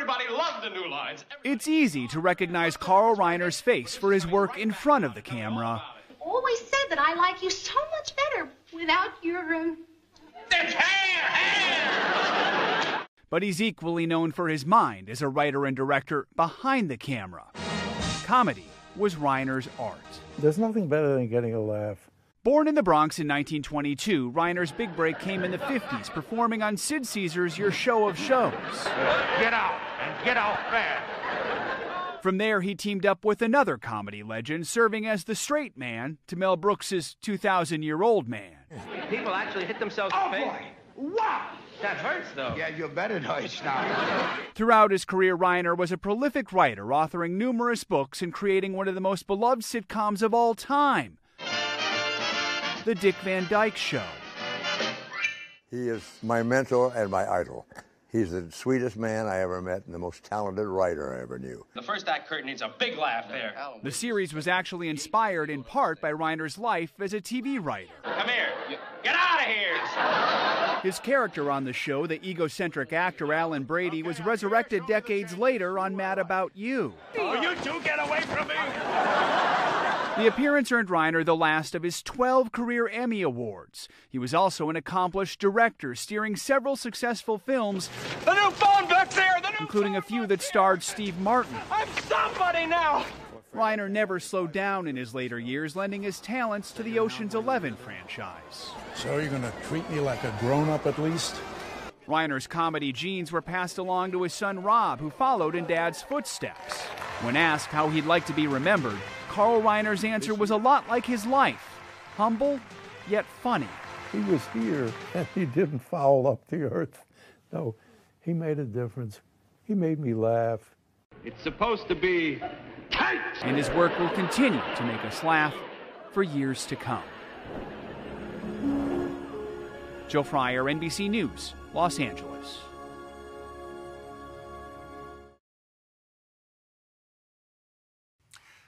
Everybody loved the new lines. It's easy to recognize Carl Reiner's face for his work in front of the camera. Always said that I like you so much better without your. Um... It's hair, hair! But he's equally known for his mind as a writer and director behind the camera. Comedy was Reiner's art. There's nothing better than getting a laugh. Born in the Bronx in 1922, Reiner's big break came in the 50s, performing on Sid Caesar's Your Show of Shows. Get out, and get out fast. From there, he teamed up with another comedy legend, serving as the straight man to Mel Brooks's 2,000 year old man. People actually hit themselves Oh, in the oh, face. boy! Wow! That hurts, though. Yeah, you bet it hurts now. Throughout his career, Reiner was a prolific writer, authoring numerous books and creating one of the most beloved sitcoms of all time The Dick Van Dyke Show. He is my mentor and my idol. He's the sweetest man I ever met and the most talented writer I ever knew. The first act curtain needs a big laugh there. The series was actually inspired in part by Reiner's life as a TV writer. Come here. Get out of here. His character on the show, the egocentric actor Alan Brady, was resurrected decades later on Mad About You. Oh, you two get away from me! The appearance earned Reiner the last of his 12 career Emmy Awards. He was also an accomplished director, steering several successful films, The new phone back there! The new including a few that starred Steve Martin. I'm somebody now! Reiner never slowed down in his later years, lending his talents to the Ocean's Eleven franchise. So you're going to treat me like a grown up at least? Reiner's comedy genes were passed along to his son Rob, who followed in Dad's footsteps. When asked how he'd like to be remembered, Carl Reiner's answer was a lot like his life humble, yet funny. He was here and he didn't foul up the earth. No, he made a difference. He made me laugh. It's supposed to be tight. And his work will continue to make us laugh for years to come. Joe Fryer, NBC News, Los Angeles.